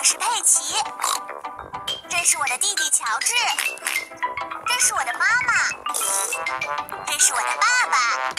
我是佩奇这是我的弟弟乔治。这是我的妈妈。这是我的爸爸。